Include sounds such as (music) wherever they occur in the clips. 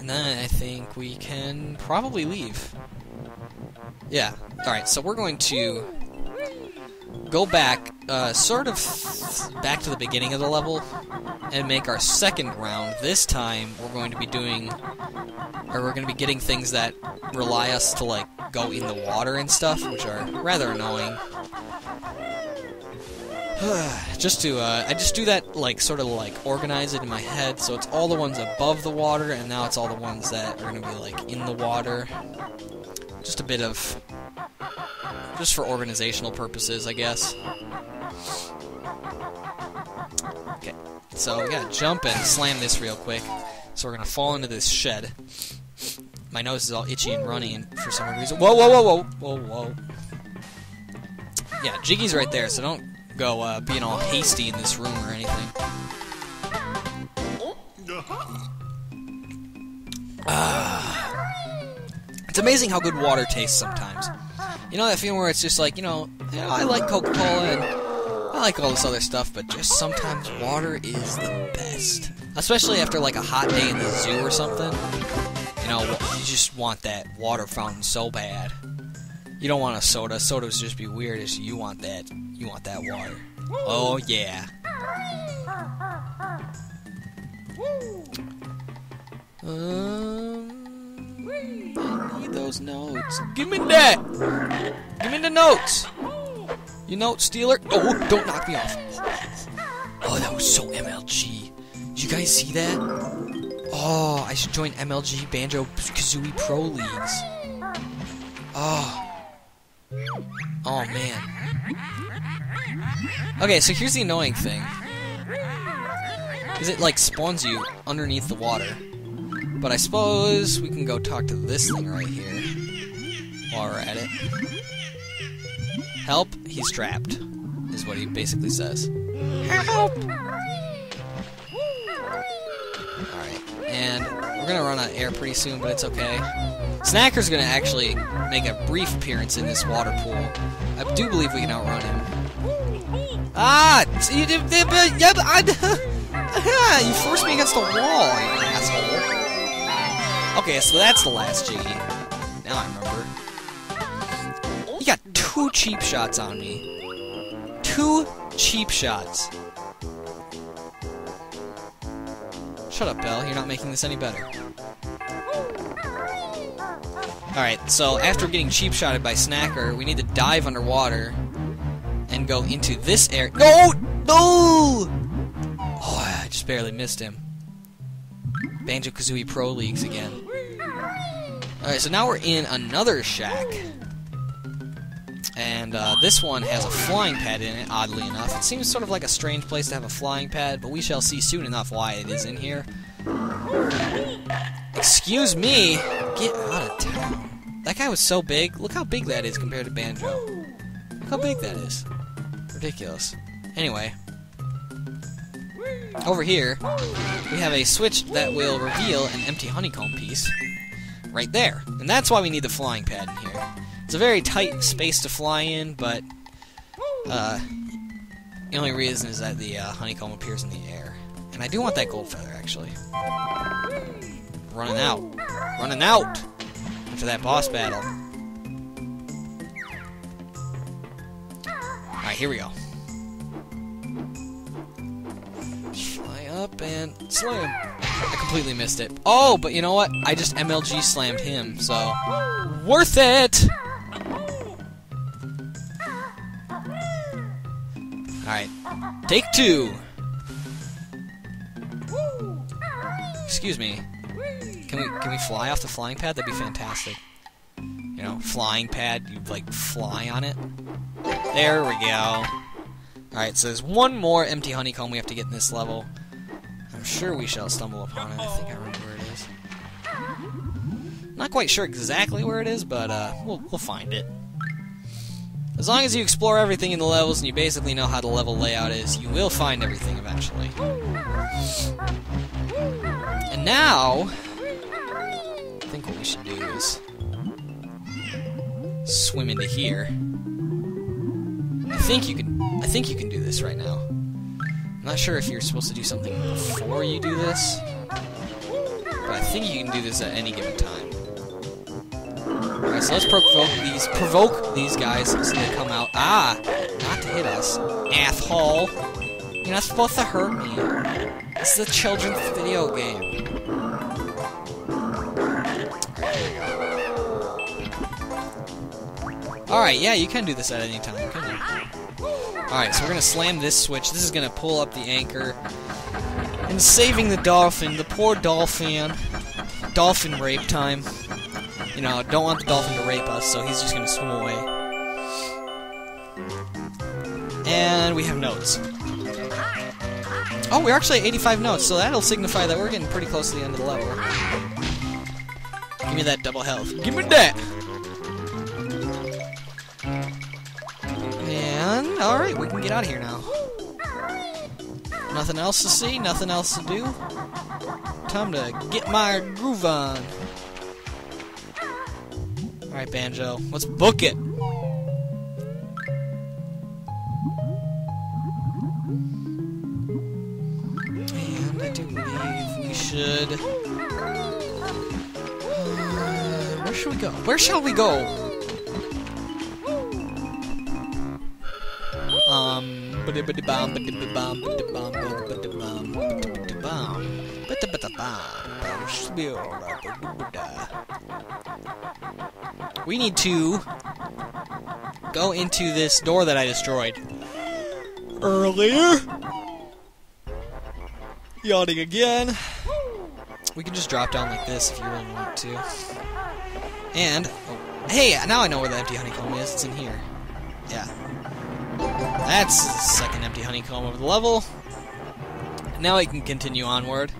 And then I think we can probably leave. Yeah. Alright, so we're going to go back, uh, sort of back to the beginning of the level, and make our second round. This time, we're going to be doing, or we're going to be getting things that rely us to, like, go in the water and stuff, which are rather annoying. (sighs) just to, uh, I just do that, like, sort of, like, organize it in my head, so it's all the ones above the water, and now it's all the ones that are to be, like, in the water. Just a bit of, just for organizational purposes, I guess. Okay, so we gotta jump and slam this real quick. So we're gonna fall into this shed. My nose is all itchy and runny and for some reason. Whoa, whoa, whoa, whoa, whoa, whoa. Yeah, Jiggy's right there, so don't go uh, being all hasty in this room or anything. Ah. It's amazing how good water tastes sometimes. You know that feeling where it's just like, you know, you know I like Coca-Cola and I like all this other stuff, but just sometimes water is the best. Especially after like a hot day in the zoo or something. You know, you just want that water fountain so bad. You don't want a soda. Sodas just be weird. You want that. You want that water. Oh yeah. Um, I need those notes. Give me that. Give me the notes. You note stealer. Oh, don't knock me off. Oh, that was so MLG. Did you guys see that? Oh, I should join MLG Banjo Kazooie Pro Leagues. Oh. Oh, man. Okay, so here's the annoying thing. Is it, like, spawns you underneath the water. But I suppose we can go talk to this thing right here. While we're at it. Help, he's trapped. Is what he basically says. Help! Alright, and we're gonna run out of air pretty soon, but it's okay. Snacker's gonna actually make a brief appearance in this water pool. I do believe we can outrun him. Ah! You, you, (laughs) you forced me against the wall, you asshole. Okay, so that's the last Jiggy. Now I remember. You got two cheap shots on me. Two cheap shots. Shut up, Bell. You're not making this any better. Alright, so after getting cheap shotted by Snacker, we need to dive underwater and go into this area. No! No! Oh, I just barely missed him. Banjo Kazooie Pro Leagues again. Alright, so now we're in another shack. And uh, this one has a flying pad in it, oddly enough. It seems sort of like a strange place to have a flying pad, but we shall see soon enough why it is in here. Excuse me! Get out of town. That guy was so big. Look how big that is compared to Banjo. Look how big that is. Ridiculous. Anyway. Over here, we have a switch that will reveal an empty honeycomb piece. Right there. And that's why we need the flying pad in here. It's a very tight space to fly in, but uh, the only reason is that the uh, honeycomb appears in the air. And I do want that gold feather, actually. Running out. Running out! After that boss battle. Here we go. Fly up and slam. I completely missed it. Oh, but you know what? I just MLG slammed him, so... Worth it! Alright. Take two! Excuse me. Can we can we fly off the flying pad? That'd be fantastic. You know, flying pad, you like fly on it. There we go. Alright, so there's one more empty honeycomb we have to get in this level. I'm sure we shall stumble upon it. I think I remember where it is. Not quite sure exactly where it is, but uh, we'll, we'll find it. As long as you explore everything in the levels and you basically know how the level layout is, you will find everything eventually. And now, I think what we should do is swim into here. I think you can. I think you can do this right now. I'm not sure if you're supposed to do something before you do this. but I think you can do this at any given time. Alright, so let's provoke these provoke these guys so they come out. Ah! Not to hit us. Asshole! You're not supposed to hurt me. This is a children's video game. Alright, yeah, you can do this at any time? Alright, so we're gonna slam this switch. This is gonna pull up the anchor. And saving the dolphin, the poor dolphin. Dolphin rape time. You know, don't want the dolphin to rape us, so he's just gonna swim away. And we have notes. Oh, we're actually at 85 notes, so that'll signify that we're getting pretty close to the end of the level. Give me that double health. Give me that! Alright, we can get out of here now. Nothing else to see, nothing else to do. Time to get my groove on. Alright, Banjo, let's book it! And I do believe we should... Uh, where should we go? Where shall we go? Uh, we need to go into this door that I destroyed earlier. Yawning again. We can just drop down like this if you really want to. And, oh, hey, now I know where the empty honeycomb is. It's in here. Yeah. That's the second empty honeycomb of the level. Now I can continue onward.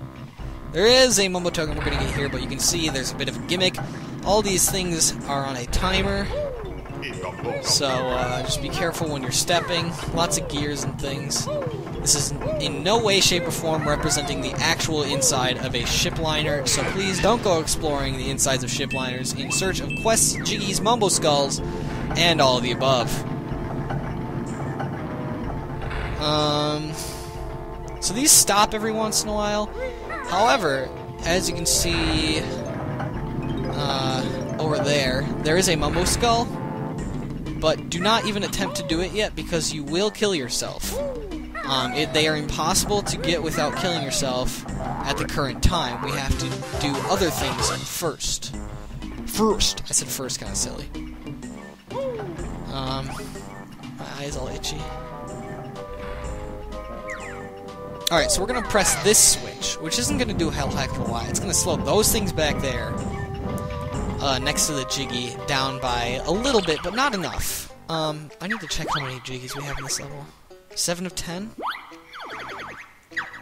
There is a Mumbo token we're going to get here, but you can see there's a bit of a gimmick. All these things are on a timer, so uh, just be careful when you're stepping. Lots of gears and things. This is in no way, shape, or form representing the actual inside of a ship liner, so please don't go exploring the insides of ship liners in search of quests, jiggies, mumbo skulls, and all of the above. Um, so these stop every once in a while. However, as you can see uh, over there, there is a mumbo skull. But do not even attempt to do it yet because you will kill yourself. Um, it, they are impossible to get without killing yourself at the current time. We have to do other things first. First! I said first kind of silly. Um, my eyes all itchy. Alright, so we're gonna press this switch, which isn't gonna do a hell heck of a lot. It's gonna slow those things back there, uh, next to the Jiggy, down by a little bit, but not enough. Um, I need to check how many Jiggies we have in this level. 7 of 10?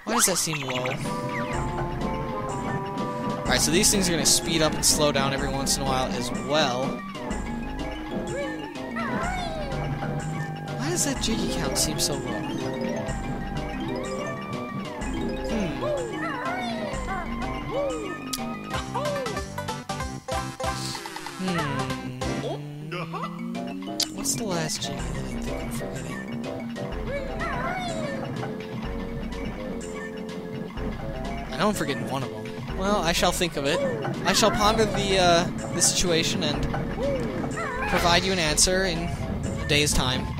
Why does that seem low? Alright, so these things are gonna speed up and slow down every once in a while as well. Why does that Jiggy count seem so low? I? Know I'm forgetting one of them. Well, I shall think of it. I shall ponder the, uh, the situation and provide you an answer in a day's time. (laughs)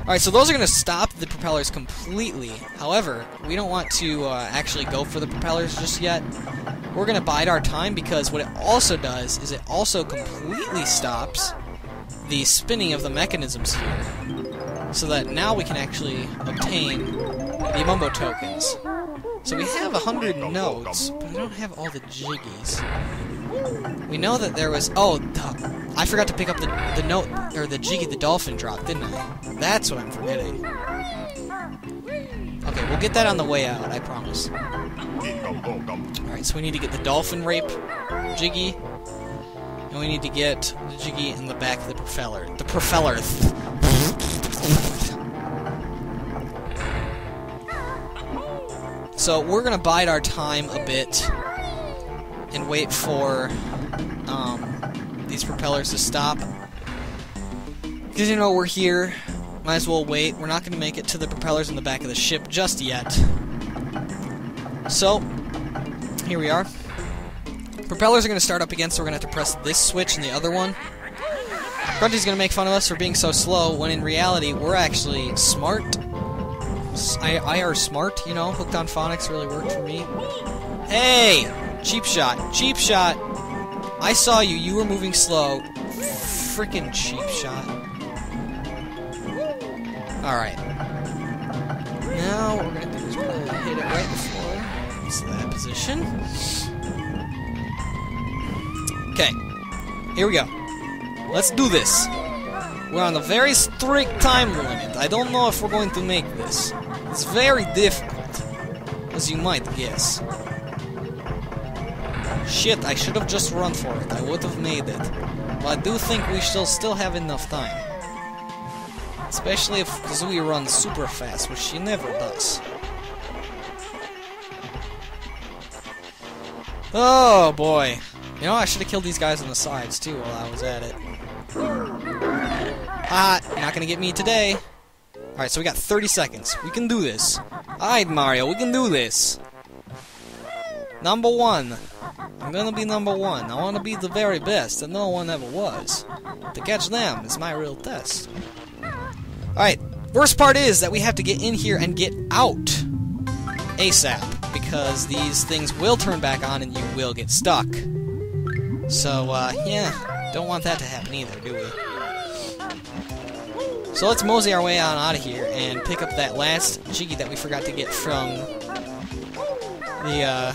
Alright, so those are going to stop the propellers completely. However, we don't want to uh, actually go for the propellers just yet. We're going to bide our time because what it also does is it also completely stops the spinning of the mechanisms here. So that now we can actually obtain the Mumbo tokens. So we have a hundred nodes, but we don't have all the jiggies. We know that there was... Oh, I forgot to pick up the, the note, or the jiggy the dolphin dropped, didn't I? That's what I'm forgetting. Okay, we'll get that on the way out, I promise. Alright, so we need to get the dolphin rape jiggy, and we need to get the jiggy in the back of the propeller. The propeller. So we're gonna bide our time a bit and wait for um, these propellers to stop. Because you know we're here, might as well wait. We're not gonna make it to the propellers in the back of the ship just yet. So here we are. Propellers are going to start up again, so we're going to have to press this switch and the other one. Grunty's going to make fun of us for being so slow, when in reality, we're actually smart. I, I are smart, you know? Hooked on Phonics really worked for me. Hey! Cheap shot. Cheap shot! I saw you. You were moving slow. Freaking cheap shot. Alright. Now, what we're going to do is to hit it right before it's that position. Okay. Here we go. Let's do this. We're on a very strict time limit. I don't know if we're going to make this. It's very difficult, as you might guess. Shit, I should have just run for it. I would have made it. But I do think we shall still have enough time. Especially if Kazooie runs super fast, which she never does. Oh boy. You know, I should have killed these guys on the sides too while I was at it. Ah, not gonna get me today. Alright, so we got 30 seconds. We can do this. Alright, Mario, we can do this. Number one. I'm gonna be number one. I wanna be the very best that no one ever was. To catch them is my real test. Alright, worst part is that we have to get in here and get out ASAP, because these things will turn back on and you will get stuck. So, uh, yeah, don't want that to happen either, do we? So let's mosey our way on out of here and pick up that last Jiggy that we forgot to get from the, uh,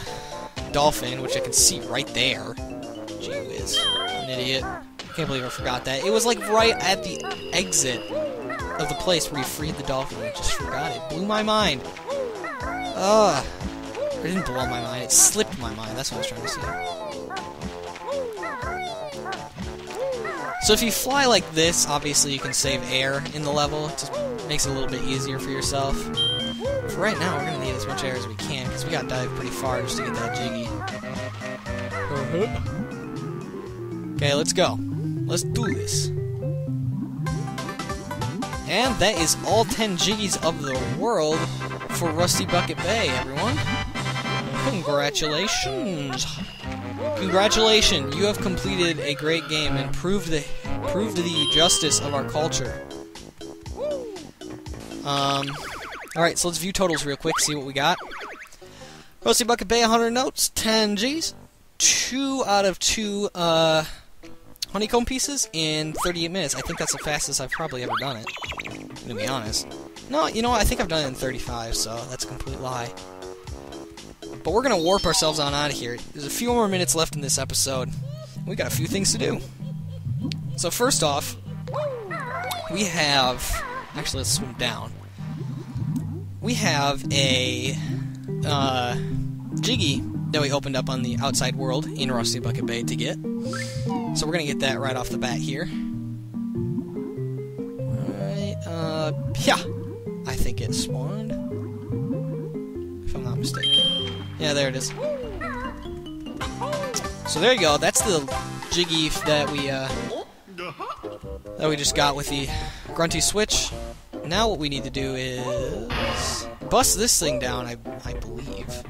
dolphin, which I can see right there. Gee whiz. An idiot. Can't believe I forgot that. It was like right at the exit of the place where you freed the dolphin. I just forgot it. Blew my mind. Ugh. It didn't blow my mind, it slipped my mind. That's what I was trying to say. So if you fly like this, obviously you can save air in the level. It just makes it a little bit easier for yourself. For right now, we're going to need as much air as we can, because we got to dive pretty far just to get that Jiggy. Uh-huh. Okay, let's go. Let's do this. And that is all 10 Jiggies of the world for Rusty Bucket Bay, everyone. Congratulations! Congratulations, you have completed a great game and proved the proved the justice of our culture. Um, alright, so let's view totals real quick, see what we got. Rusty Bucket Bay, 100 notes, 10 G's, 2 out of 2, uh, honeycomb pieces in 38 minutes. I think that's the fastest I've probably ever done it, to be honest. No, you know what, I think I've done it in 35, so that's a complete lie. But we're gonna warp ourselves on out of here. There's a few more minutes left in this episode. We got a few things to do. So first off, we have... Actually, let's swim down. We have a... Uh, Jiggy that we opened up on the outside world in Rusty Bucket Bay to get. So we're gonna get that right off the bat here. Alright, uh, yeah. I think it spawned. If I'm not mistaken. Yeah, there it is. So there you go. That's the Jiggy that we uh, that we just got with the Grunty switch. Now what we need to do is bust this thing down. I I believe.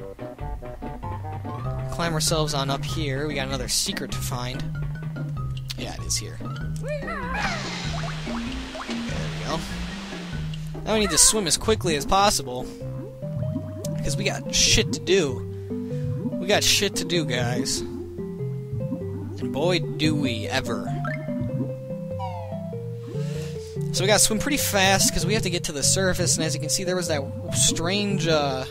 Climb ourselves on up here. We got another secret to find. Yeah, it is here. There we go. Now we need to swim as quickly as possible. Because we got shit to do. We got shit to do, guys. And boy, do we ever. So we gotta swim pretty fast because we have to get to the surface, and as you can see, there was that strange uh,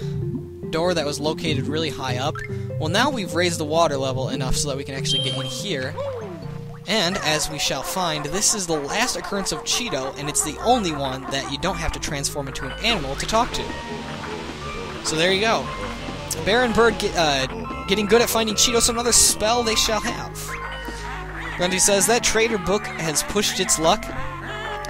door that was located really high up. Well, now we've raised the water level enough so that we can actually get in here. And, as we shall find, this is the last occurrence of Cheato, and it's the only one that you don't have to transform into an animal to talk to. So there you go. Bear and Bird get, uh, getting good at finding Cheato, Cheetos, another spell they shall have. Grunty says, that trader book has pushed its luck,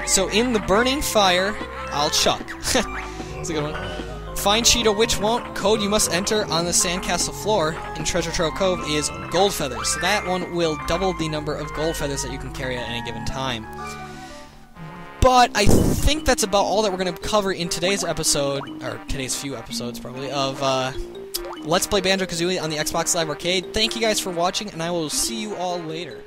so in the burning fire, I'll chuck. (laughs) That's a good one. Find Cheato which won't. Code you must enter on the sandcastle floor in Treasure Trove Cove is gold feathers. So that one will double the number of gold feathers that you can carry at any given time. But I think that's about all that we're going to cover in today's episode, or today's few episodes probably, of uh, Let's Play Banjo Kazooie on the Xbox Live Arcade. Thank you guys for watching, and I will see you all later.